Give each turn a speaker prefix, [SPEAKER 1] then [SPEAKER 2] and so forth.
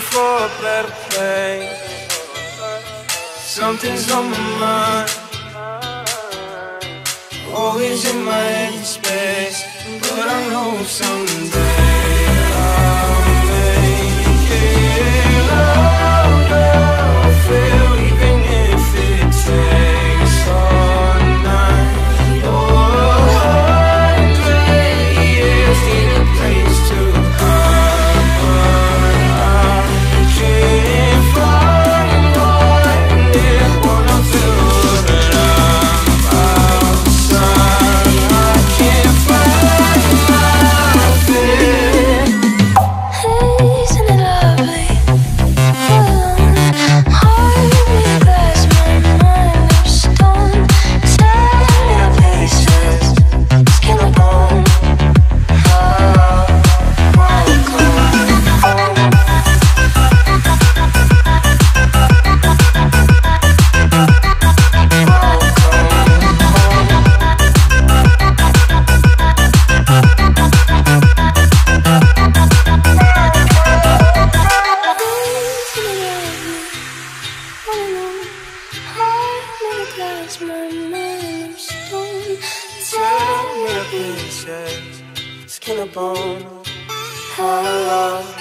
[SPEAKER 1] for a better place. Something's on my mind, always in my head space. But I know someday skin a bone. How